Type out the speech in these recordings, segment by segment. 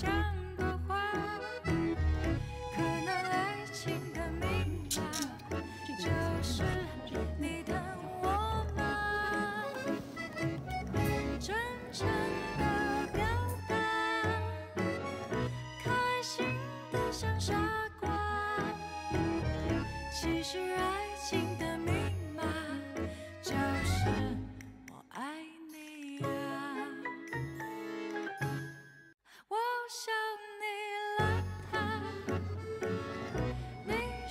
像朵花可能爱情的密码就是你的我吗真诚的表达开心的像傻瓜。其实爱情的密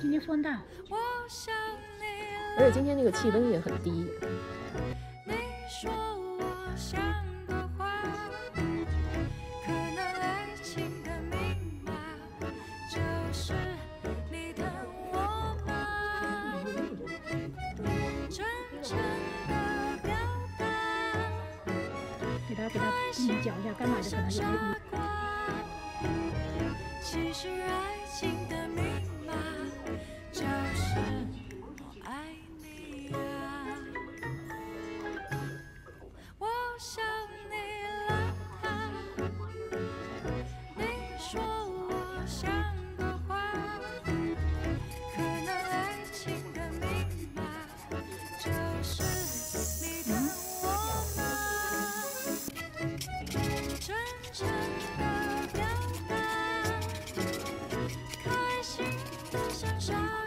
今天风大，而且今天那个气温也很低。给他给他进行搅一下，该买的可能有点。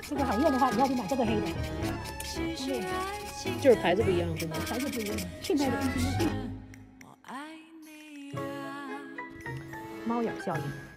这个好用的话，以后就买这个黑的。就是牌子不一样是吗？牌子不一样，品牌的不一样。猫眼效应。